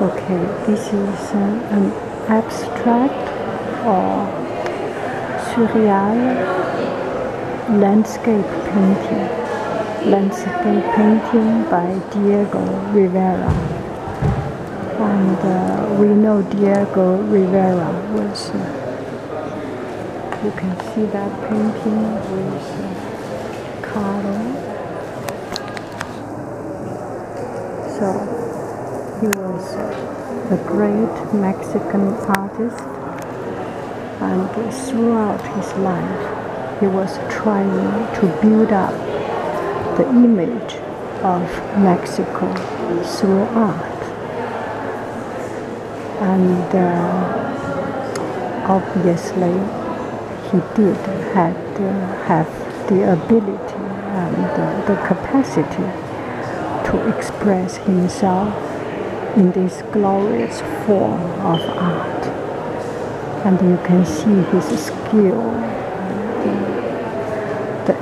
Okay, this is uh, an abstract or surreal landscape painting. Landscape painting by Diego Rivera. And uh, we know Diego Rivera was, uh, you can see that painting with uh, color. So he was a great Mexican artist, and throughout his life, he was trying to build up the image of Mexico through art. And uh, obviously, he did had uh, have the ability and uh, the capacity to express himself in this glorious form of art. And you can see his skill. The,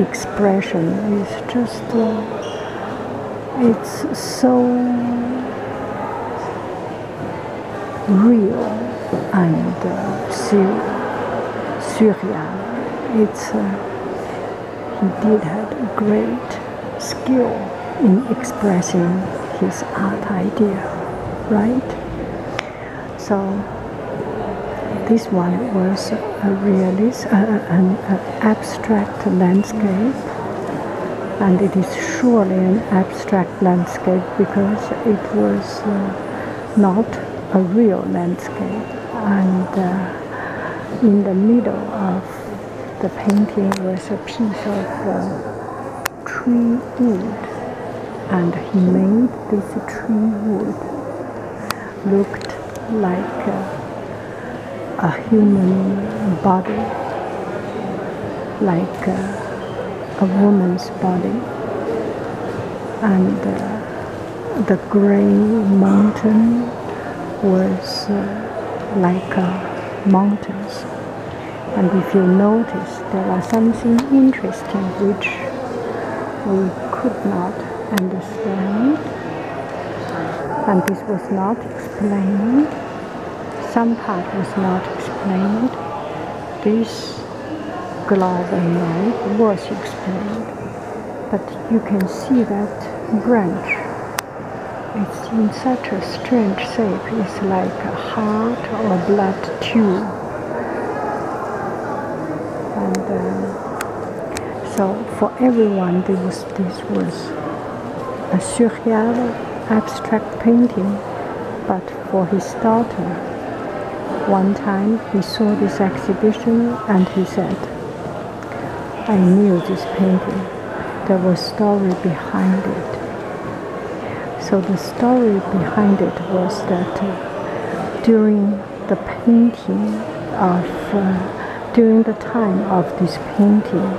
expression is just, uh, it's so real and uh, sur- surreal. It's, uh, he did have great skill in expressing his art idea, right? So this one was a realist, uh, an, an abstract landscape, and it is surely an abstract landscape because it was uh, not a real landscape. And uh, in the middle of the painting was a piece of uh, tree wood and he made this tree wood. Looked like a, a human body, like a, a woman's body, and uh, the gray mountain was uh, like uh, mountains. And if you notice, there are something interesting which we could not understand, and this was not explained. Some part was not explained. This glove and knife was explained, but you can see that branch. It's in such a strange shape. It's like a heart or blood tube, and. Uh, so for everyone, this this was a surreal abstract painting, but for his daughter, one time he saw this exhibition and he said, I knew this painting. There was story behind it. So the story behind it was that uh, during the painting of, uh, during the time of this painting,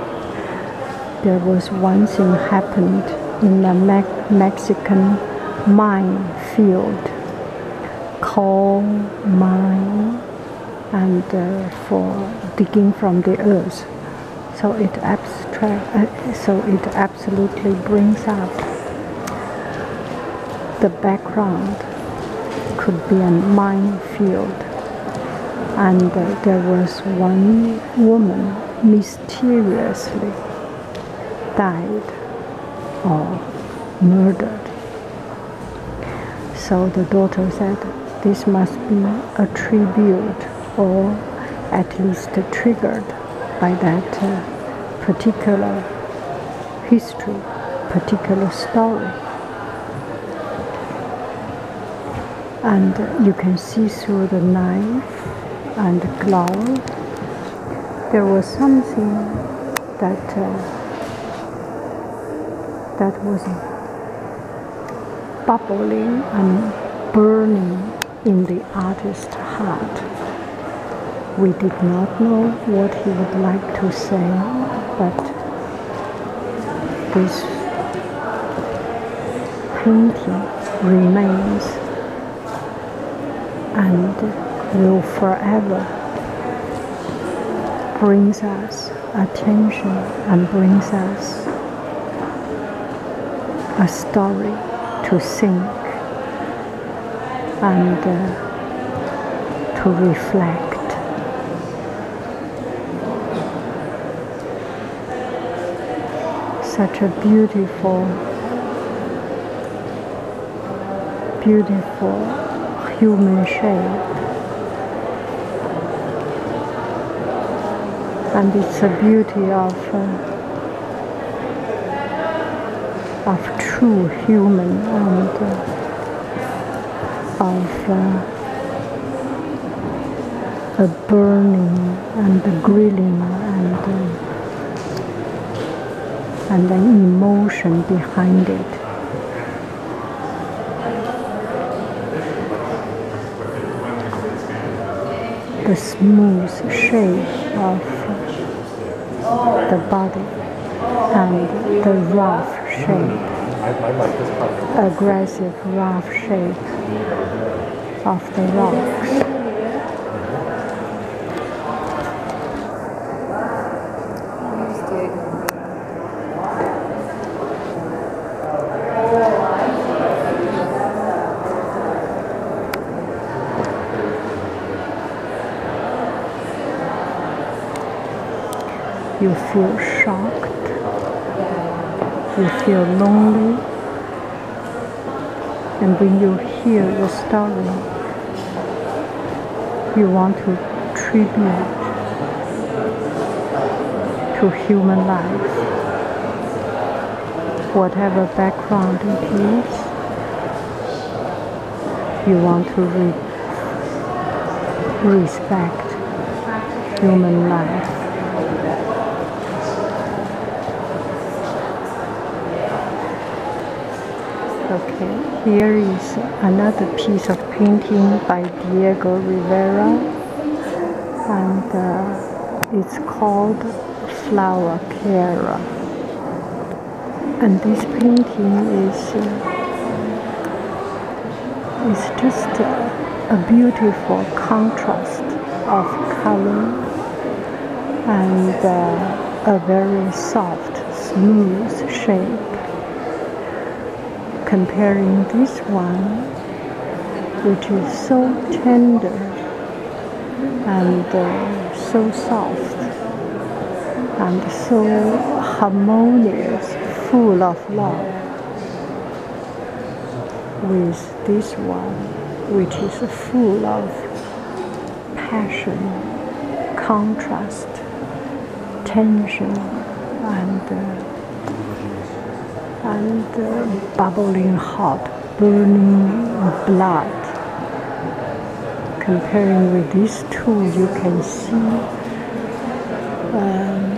there was one thing happened in the Me- Mexican mine field, coal mine, and uh, for digging from the earth. So it abstract, uh, so it absolutely brings up the background. Could be a mine field, and uh, there was one woman mysteriously died or murdered. So the daughter said, this must be a tribute or at least triggered by that uh, particular history, particular story. And you can see through the knife and the glove, there was something that uh, that was bubbling and burning in the artist's heart. We did not know what he would like to say, but this painting remains and will forever brings us attention and brings us a story to think and uh, to reflect. Such a beautiful, beautiful human shape. And it's a beauty of, uh, of true human and uh, of uh, the burning and the grilling and uh, and the emotion behind it. The smooth shape of the body and the rough shape aggressive, rough shape of the rocks. You feel shocked. You feel lonely. And when you hear the story, you want to tribute to human life, whatever background it is, you want to re respect human life. Okay, here is another piece of painting by Diego Rivera, and uh, it's called Flower Carrier. And this painting is uh, is just a, a beautiful contrast of color and uh, a very soft, smooth shape comparing this one, which is so tender and uh, so soft and so harmonious, full of love, with this one, which is full of passion, contrast, tension, and uh, and uh, bubbling hot, burning blood. Comparing with these two, you can see um,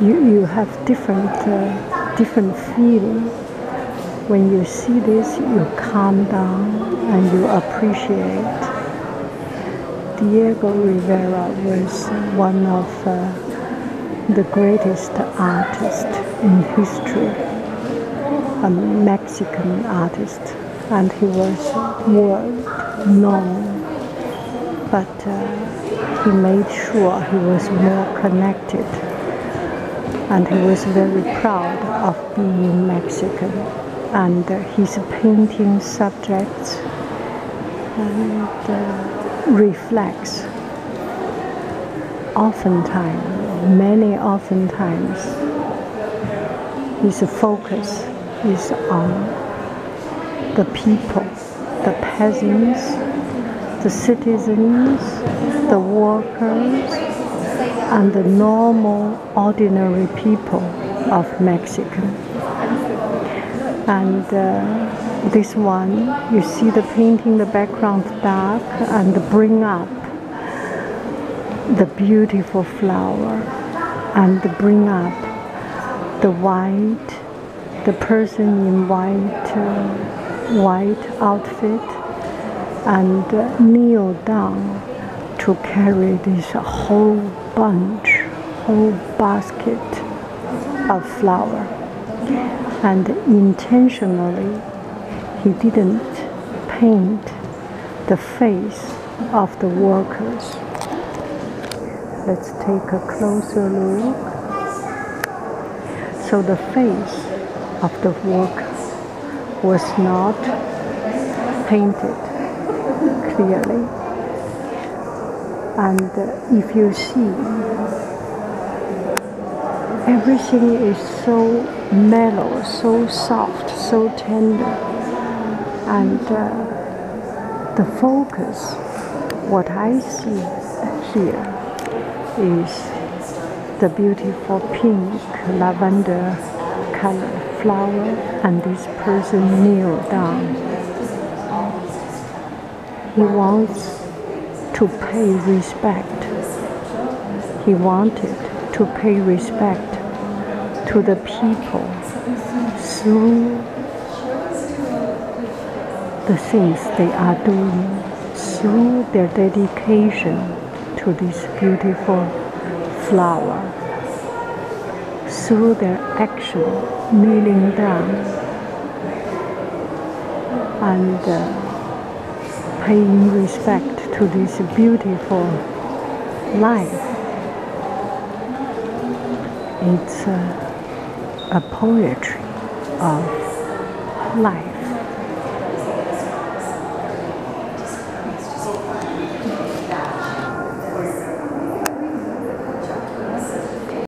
you, you have different, uh, different feeling. When you see this, you calm down and you appreciate. Diego Rivera was one of uh, the greatest artists in history a Mexican artist, and he was world known. But uh, he made sure he was more connected, and he was very proud of being Mexican. And uh, his painting subjects and uh, reflects oftentimes, many oftentimes, his focus is on the people, the peasants, the citizens, the workers, and the normal, ordinary people of Mexico. And uh, this one, you see the painting, the background dark, and bring up the beautiful flower, and bring up the white the person in white uh, white outfit and kneel down to carry this whole bunch, whole basket of flower. And intentionally, he didn't paint the face of the workers. Let's take a closer look. So the face of the work was not painted. clearly. And uh, if you see, everything is so mellow, so soft, so tender, and uh, the focus, what I see here, is the beautiful pink lavender color flower, and this person kneel down. He wants to pay respect. He wanted to pay respect to the people through the things they are doing, through their dedication to this beautiful flower, through their action, kneeling down and uh, paying respect to this beautiful life. It's uh, a poetry of life.